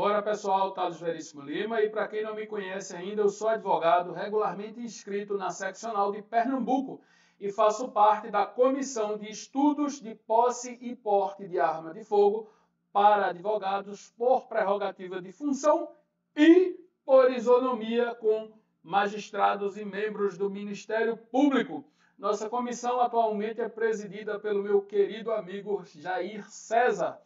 Bora pessoal, Thales Veríssimo Lima e para quem não me conhece ainda, eu sou advogado regularmente inscrito na seccional de Pernambuco e faço parte da Comissão de Estudos de Posse e Porte de Arma de Fogo para advogados por prerrogativa de função e por isonomia com magistrados e membros do Ministério Público. Nossa comissão atualmente é presidida pelo meu querido amigo Jair César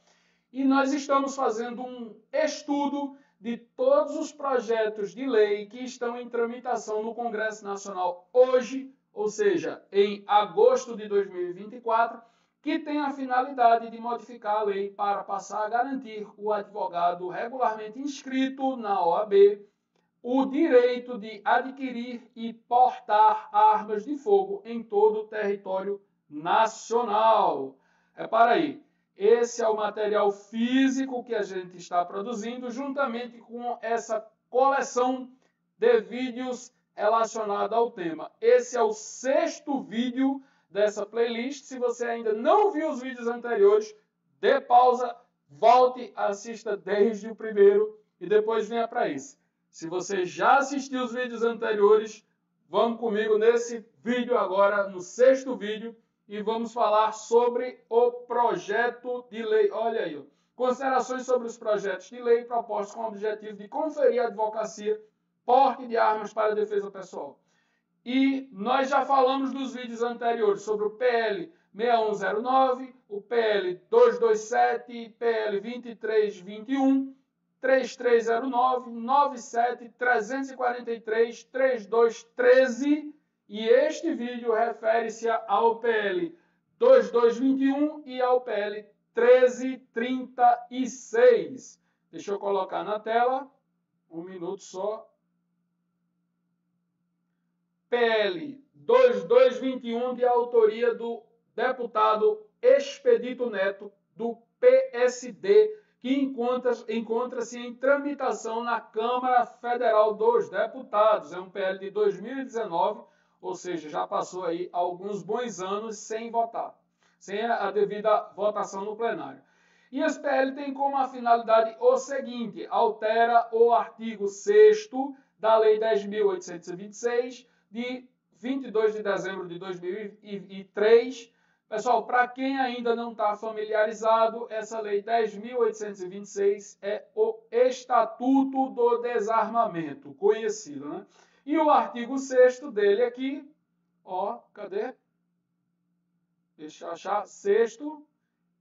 e nós estamos fazendo um estudo de todos os projetos de lei que estão em tramitação no Congresso Nacional hoje, ou seja, em agosto de 2024, que tem a finalidade de modificar a lei para passar a garantir o advogado regularmente inscrito na OAB o direito de adquirir e portar armas de fogo em todo o território nacional. Repara aí, esse é o material físico que a gente está produzindo, juntamente com essa coleção de vídeos relacionada ao tema. Esse é o sexto vídeo dessa playlist. Se você ainda não viu os vídeos anteriores, dê pausa, volte, assista desde o primeiro e depois venha para esse. Se você já assistiu os vídeos anteriores, vamos comigo nesse vídeo agora, no sexto vídeo, e vamos falar sobre o projeto de lei. Olha aí, considerações sobre os projetos de lei propostos com o objetivo de conferir à advocacia porte de armas para defesa pessoal. E nós já falamos nos vídeos anteriores sobre o PL 6109, o PL 227, PL 2321, 3309, 97, 343, 3213 e este vídeo refere-se ao PL 2221 e ao PL 1336. Deixa eu colocar na tela, um minuto só. PL 2221, de autoria do deputado Expedito Neto, do PSD, que encontra-se encontra em tramitação na Câmara Federal dos Deputados. É um PL de 2019 ou seja, já passou aí alguns bons anos sem votar, sem a devida votação no plenário. E esse PL tem como a finalidade o seguinte: altera o artigo 6 da Lei 10.826, de 22 de dezembro de 2003. Pessoal, para quem ainda não está familiarizado, essa Lei 10.826 é o Estatuto do Desarmamento, conhecido, né? E o artigo 6 dele aqui, ó, cadê? Deixa eu achar. Sexto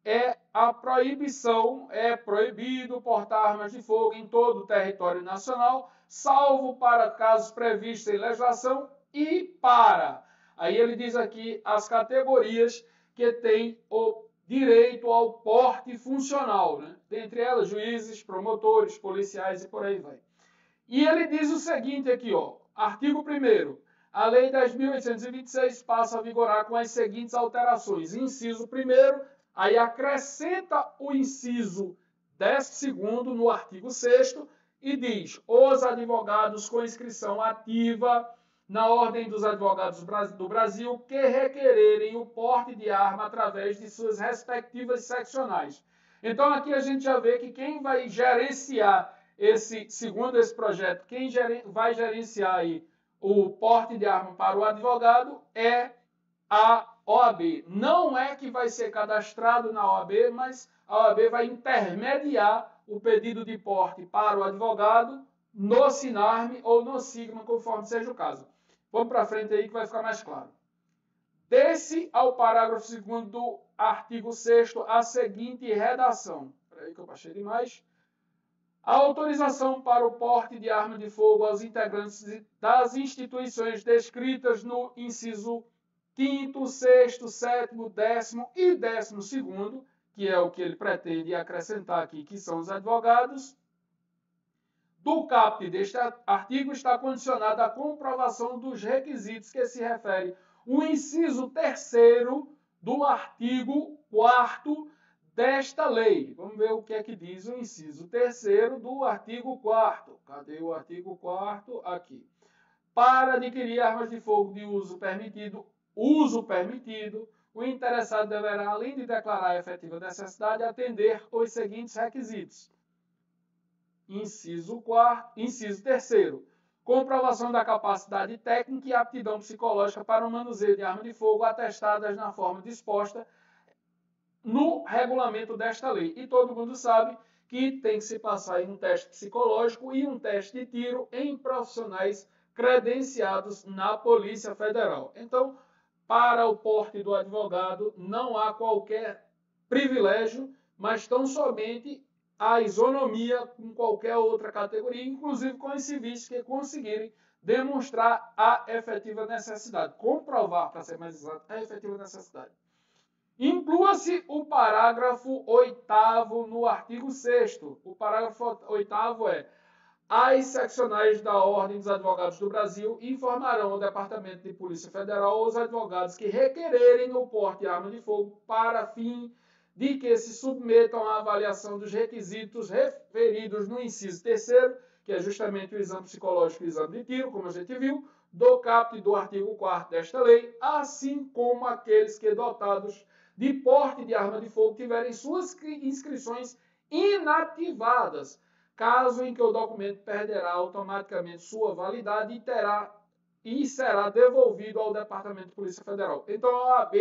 é a proibição, é proibido portar armas de fogo em todo o território nacional, salvo para casos previstos em legislação e para. Aí ele diz aqui as categorias que têm o direito ao porte funcional, né? dentre elas juízes, promotores, policiais e por aí vai. E ele diz o seguinte aqui, ó, Artigo 1 a Lei 10.826 passa a vigorar com as seguintes alterações. Inciso 1 aí acrescenta o inciso 12 no artigo 6 e diz: os advogados com inscrição ativa na Ordem dos Advogados do Brasil que requererem o porte de arma através de suas respectivas seccionais. Então aqui a gente já vê que quem vai gerenciar esse, segundo esse projeto, quem vai gerenciar aí o porte de arma para o advogado é a OAB. Não é que vai ser cadastrado na OAB, mas a OAB vai intermediar o pedido de porte para o advogado no Sinarme ou no Sigma, conforme seja o caso. Vamos para frente aí que vai ficar mais claro. Desse ao parágrafo 2 do artigo 6 a seguinte redação. Espera aí que eu baixei demais. A autorização para o porte de arma de fogo aos integrantes das instituições descritas no inciso 5, 6, 7, 10 e 12, que é o que ele pretende acrescentar aqui, que são os advogados, do caput deste artigo está condicionada à comprovação dos requisitos que se refere o inciso 3 do artigo 4 desta lei. Vamos ver o que é que diz o inciso terceiro do artigo 4 Cadê o artigo 4 Aqui. Para adquirir armas de fogo de uso permitido, uso permitido, o interessado deverá, além de declarar a efetiva necessidade, atender os seguintes requisitos. Inciso 4, inciso 3 comprovação da capacidade técnica e aptidão psicológica para o manuseio de arma de fogo atestadas na forma disposta no regulamento desta lei. E todo mundo sabe que tem que se passar em um teste psicológico e um teste de tiro em profissionais credenciados na Polícia Federal. Então, para o porte do advogado, não há qualquer privilégio, mas tão somente a isonomia com qualquer outra categoria, inclusive com os civis que conseguirem demonstrar a efetiva necessidade, comprovar, para ser mais exato, a efetiva necessidade. Inclua-se o parágrafo 8 no artigo 6 O parágrafo 8 é as seccionais da Ordem dos Advogados do Brasil informarão ao Departamento de Polícia Federal os advogados que requererem o porte de arma de fogo para fim de que se submetam à avaliação dos requisitos referidos no inciso terceiro, que é justamente o exame psicológico e o exame de tiro, como a gente viu, do caput do artigo 4 desta lei, assim como aqueles que dotados de porte de arma de fogo tiverem suas inscrições inativadas, caso em que o documento perderá automaticamente sua validade e terá e será devolvido ao Departamento de Polícia Federal. Então a OAB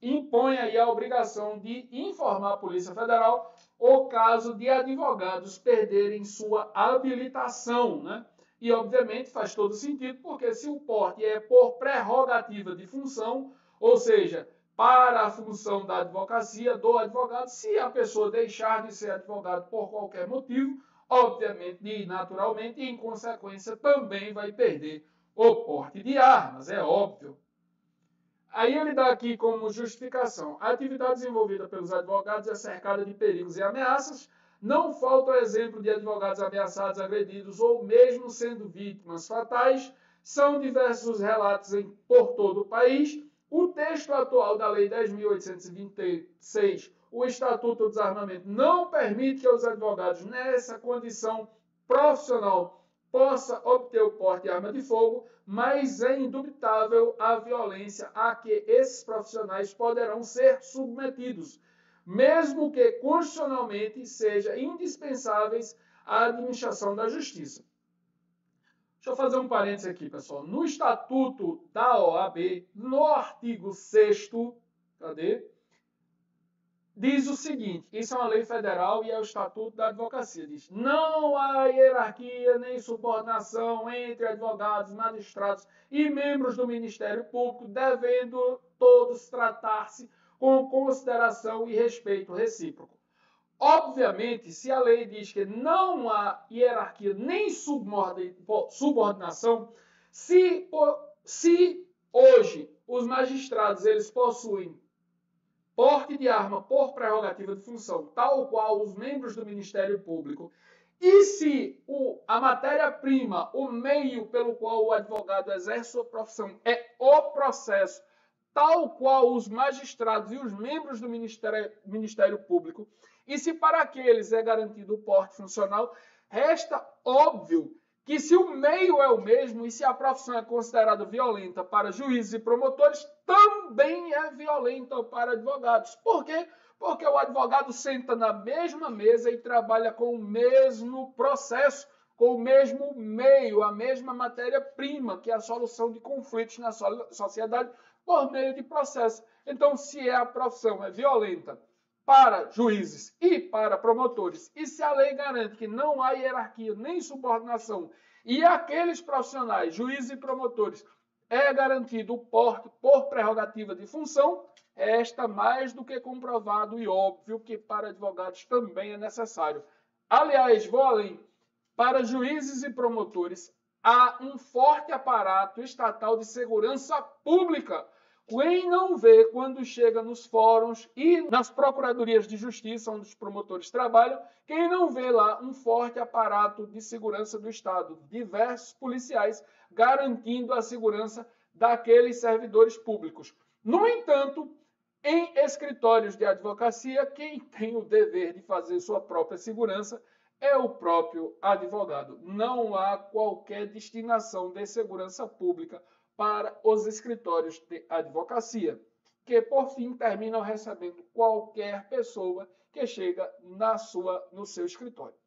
impõe aí a obrigação de informar a Polícia Federal o caso de advogados perderem sua habilitação, né? E obviamente faz todo sentido, porque se o porte é por prerrogativa de função, ou seja, para a função da advocacia do advogado, se a pessoa deixar de ser advogado por qualquer motivo, obviamente e naturalmente, em consequência, também vai perder o porte de armas, é óbvio. Aí ele dá aqui como justificação: a atividade desenvolvida pelos advogados é cercada de perigos e ameaças. Não falta o exemplo de advogados ameaçados, agredidos ou mesmo sendo vítimas fatais. São diversos os relatos em, por todo o país. O texto atual da Lei 10.826, o Estatuto do Desarmamento, não permite que os advogados, nessa condição profissional, possa obter o porte de arma de fogo, mas é indubitável a violência a que esses profissionais poderão ser submetidos, mesmo que constitucionalmente seja indispensáveis à administração da justiça. Deixa eu fazer um parênteses aqui, pessoal. No Estatuto da OAB, no artigo 6 cadê? diz o seguinte: isso é uma lei federal e é o Estatuto da Advocacia. Diz: não há hierarquia nem subordinação entre advogados, magistrados e membros do Ministério Público, devendo todos tratar-se com consideração e respeito recíproco. Obviamente, se a lei diz que não há hierarquia nem subordinação, se, se hoje os magistrados eles possuem porte de arma por prerrogativa de função, tal qual os membros do Ministério Público, e se o, a matéria-prima, o meio pelo qual o advogado exerce sua profissão é o processo, tal qual os magistrados e os membros do Ministério, Ministério Público, e se para aqueles é garantido o porte funcional, resta óbvio que se o meio é o mesmo e se a profissão é considerada violenta para juízes e promotores, também é violenta para advogados. Por quê? Porque o advogado senta na mesma mesa e trabalha com o mesmo processo, com o mesmo meio, a mesma matéria-prima, que é a solução de conflitos na sociedade por meio de processo. Então, se a profissão é violenta para juízes e para promotores. E se a lei garante que não há hierarquia nem subordinação e aqueles profissionais, juízes e promotores, é garantido o porte por prerrogativa de função, esta mais do que comprovado e óbvio que para advogados também é necessário. Aliás, vou além. Para juízes e promotores, há um forte aparato estatal de segurança pública quem não vê quando chega nos fóruns e nas procuradorias de justiça, onde os promotores trabalham, quem não vê lá um forte aparato de segurança do Estado, diversos policiais garantindo a segurança daqueles servidores públicos. No entanto, em escritórios de advocacia, quem tem o dever de fazer sua própria segurança é o próprio advogado. Não há qualquer destinação de segurança pública para os escritórios de advocacia, que por fim terminam recebendo qualquer pessoa que chega na sua no seu escritório.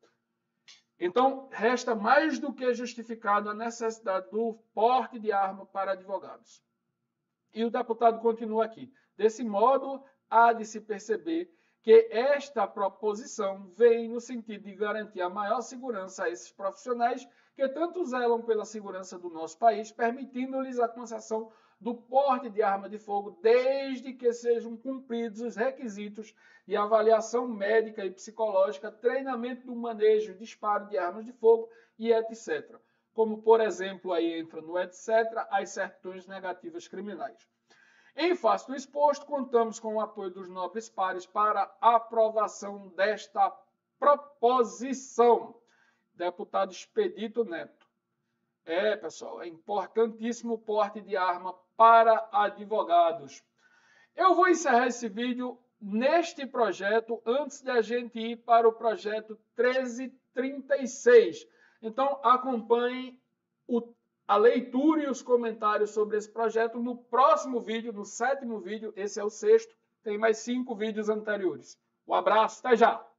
Então, resta mais do que justificado a necessidade do porte de arma para advogados. E o deputado continua aqui. Desse modo, há de se perceber que esta proposição vem no sentido de garantir a maior segurança a esses profissionais que tanto zelam pela segurança do nosso país, permitindo-lhes a concessão do porte de arma de fogo, desde que sejam cumpridos os requisitos de avaliação médica e psicológica, treinamento do manejo e disparo de armas de fogo e etc. Como, por exemplo, aí entra no etc. as certidões negativas criminais. Em face do exposto, contamos com o apoio dos nobres pares para a aprovação desta proposição. Deputado Expedito Neto. É, pessoal, é importantíssimo o porte de arma para advogados. Eu vou encerrar esse vídeo neste projeto antes de a gente ir para o projeto 1336. Então, acompanhem o, a leitura e os comentários sobre esse projeto no próximo vídeo, no sétimo vídeo. Esse é o sexto. Tem mais cinco vídeos anteriores. Um abraço, até já!